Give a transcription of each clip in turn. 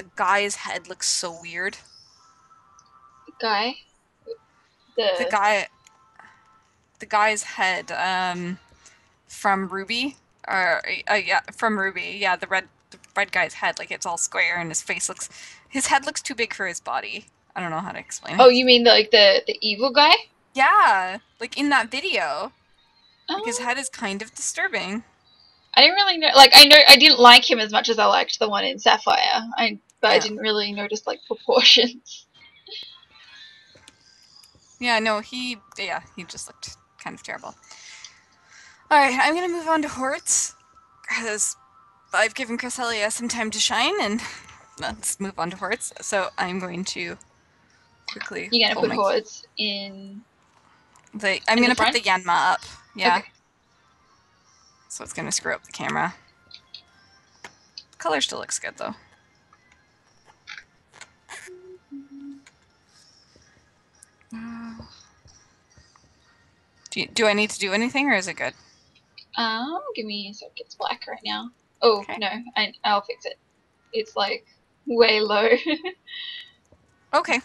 the guy's head looks so weird. The guy. The, The guy, the guy's head, um, from Ruby, or uh, yeah, from Ruby, yeah, the red, the red guy's head, like it's all square, and his face looks, his head looks too big for his body. I don't know how to explain it. Oh, you mean the, like the the evil guy? Yeah, like in that video, like his Oh. head is kind of disturbing. I didn't really know. Like I know I didn't like him as much as I liked the one in Sapphire. I but I didn't really notice like proportions. Yeah, no, he, yeah, he just looked kind of terrible. All right, I'm gonna move on to hordes because I've given Cresselia some time to shine, and let's move on to hordes. So I'm going to quickly. You're gonna put my- hordes in. The, I'm in gonna put front? the Yanma up. Yeah. Okay. So it's gonna screw up the camera. Color still looks good though. Do, you, do I need to do anything or is it good? Um, give me so it gets black right now. Oh Okay. no, I, I'll fix it. It's like way low. Okay.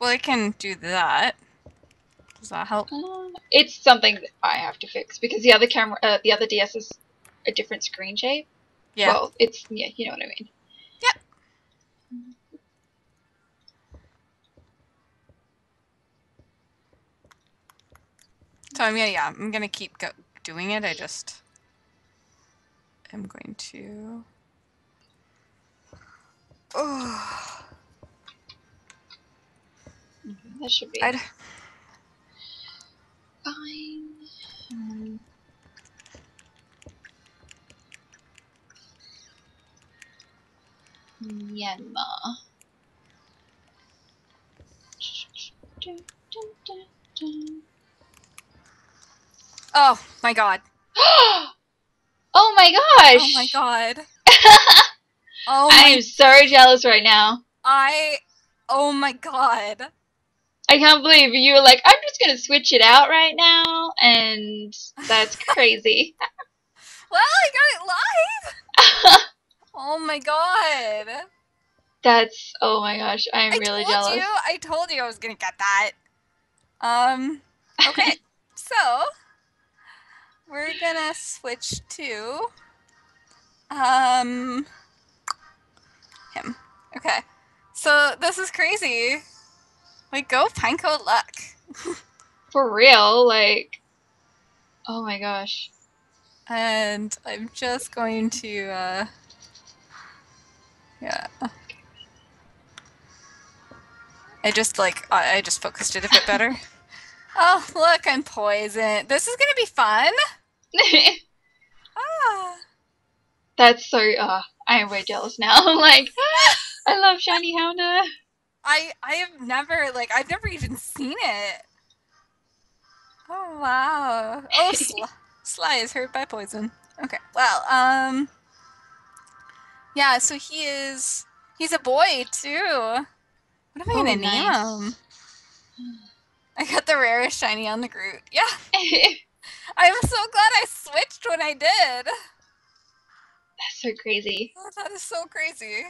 Well, I can do that. Does that help? Um, it's something that I have to fix because the other camera, uh, the other DS is a different screen shape. Yeah. Well, it's yeah, you know what I mean. So I'm gonna yeah, I'm gonna keep go- doing it. I just am going to. Oh, That should be I'd fine. Um, Myanmar. Oh my god. oh my gosh! Oh my god. Oh I am so jealous right now. I. Oh my god. I can't believe you were like, I'm just gonna switch it out right now, and that's crazy. Well, I got it live. Oh my god. that's oh my gosh, I'm I really told jealous. you. I told you I was gonna get that. Um. Okay. so we're gonna switch to um him. Okay. So this is crazy. Like go Pineco luck. For real, like, oh my gosh. And I'm just going to uh yeah. I just like I, I just focused it a bit better. oh look, I'm poisoned. This is gonna be fun. Ah. that's so. Uh, I am way jealous now. like, I love Shiny Houndour. I I have never like I've never even seen it. Oh wow. Oh Sly, Sly is hurt by poison. Okay. Well, um Yeah, so he is he's a boy too. What am I Oh, gonna name him? I got the rarest shiny on the Groot. Yeah. I'm so glad I switched when I did. that's so crazy. Oh, that is so crazy.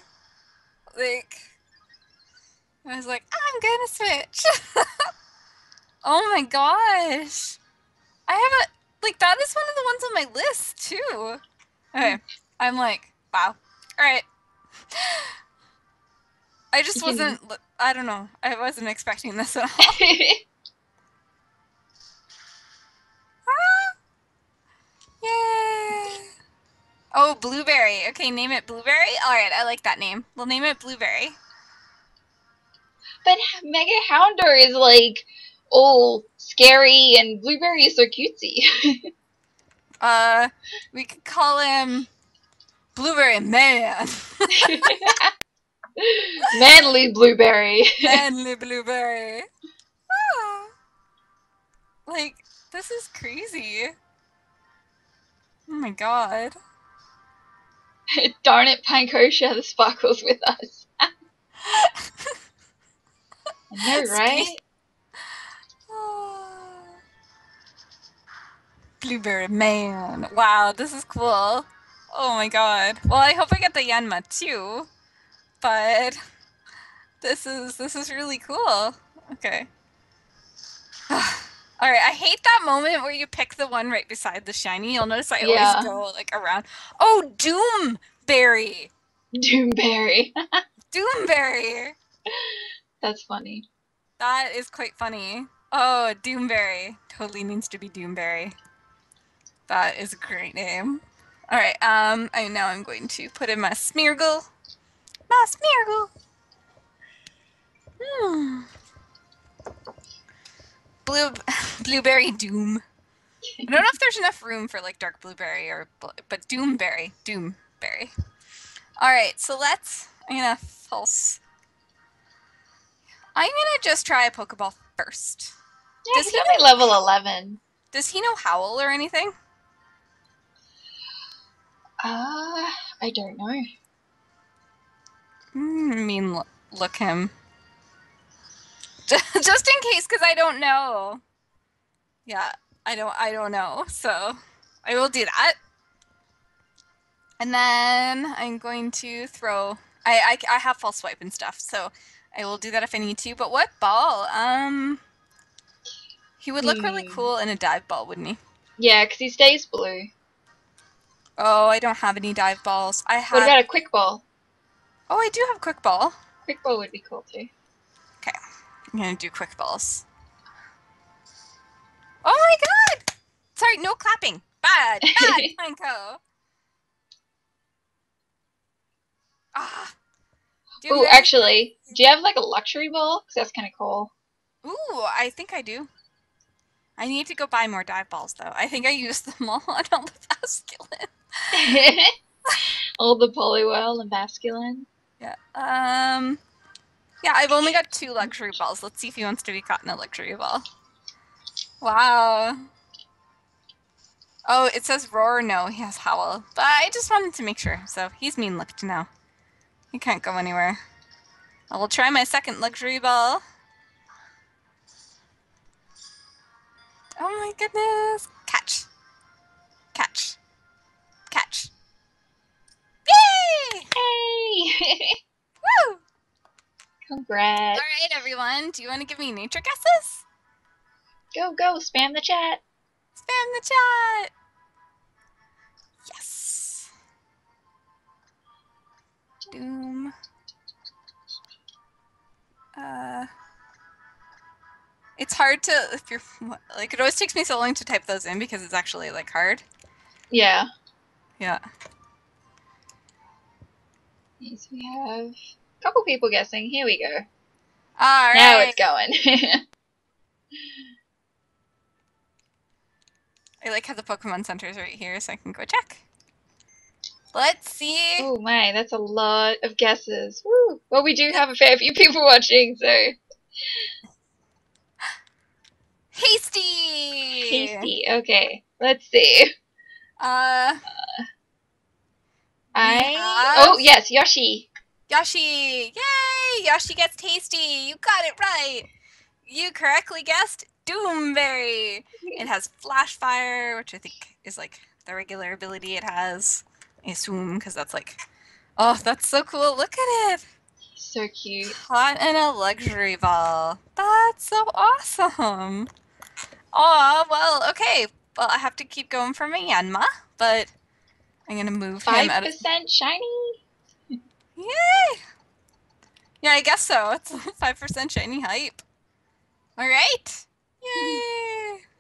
Like, I was like, I'm gonna switch. oh my gosh. I have a, like, that is one of the ones on my list, too. Okay. Hmm. I'm like, wow. Alright. I just wasn't, I don't know. I wasn't expecting this at all. Yay! Oh, blueberry. Okay, name it blueberry. All right, I like that name. We'll name it blueberry. but Mega Hounder is like all scary, and Blueberry is so cutesy. Uh, we could call him Blueberry Man. Manly Blueberry. Manly Blueberry. Ah. Like, this is crazy. Oh my god. Darn it, Pineco, share the sparkles with us. I know, right? Blueberry Man. Wow, this is cool. Oh my god. Well, I hope I get the Yanma too. but this is this is really cool. Okay. All right, I hate that moment where you pick the one right beside the shiny. You'll notice I Yeah. always go like around. Oh, Doomberry. Doomberry. Doomberry. That's funny. That is quite funny. Oh, Doomberry. Totally needs to be Doomberry. That is a great name. All right, um, I now I'm going to put in my Smeargle. My Smeargle. Hmm. Blue, blueberry Doom. I don't know if there's enough room for like dark blueberry or, but Doomberry, Doomberry. All right, so let's. I'm gonna false. I'm gonna just try a Pokeball first. Yeah, Does he only level 11. Does he know Howl or anything? Uh, I don't know. Hmm, I mean, look him. Just in case, because I don't know. Yeah, I don't. I don't know. So I will do that. And then I'm going to throw. I, I I have false swipe and stuff, so I will do that if I need to. But what ball? Um, he would look really Hmm. cool in a dive ball, wouldn't he? Yeah, because he stays blue. Oh, I don't have any dive balls. I have. What about a quick ball? oh, I do have quick ball. Quick ball would be cool too. I'm gonna do quick balls. Oh my god! Sorry, no clapping. Bad, bad, Planko. Ah. You- actually, do you have like a luxury ball? Because that's kind of cool. Ooh, I think I do. I need to go buy more dive balls though. I think I used them all on all the Basculin. All the Poliwell and Basculin. Yeah. Um. Yeah, I've only got two luxury balls. Let's see if he wants to be caught in a luxury ball. Wow. Oh, it says roar. No, he has howl. But I just wanted to make sure. So he's mean looked now. He can't go anywhere. I will try my second luxury ball. Oh my goodness! Congrats. All right, everyone. Do you want to give me nature guesses? Go, go, spam the chat. Spam the chat. Yes. Doom. Uh. It's hard to if you're like it always takes me so long to type those in because it's actually like hard. Yeah. Yeah. Yes, we have couple people guessing. Here we go. All right. Now it's going. I like how the Pokemon Center is right here, so I can go check. Let's see. oh my, that's a lot of guesses. Woo. Well, we do have a fair few people watching, so Hasty. tasty. Okay, let's see. Uh, I have- oh yes, Yoshi. Yoshi! Yay! Yoshi gets tasty! You got it right! You correctly guessed Doomberry! It has Flash Fire, which I think is like the regular ability it has. I assume, because that's like. Oh, that's so cool! Look at it! So cute. Caught in a luxury ball. That's so awesome! Aw, well, okay. Well, I have to keep going for my Yanma, but I'm gonna move him Five out of. percent shiny. Yay! Yeah, I guess so. It's five percent shiny hype. All right. Yay!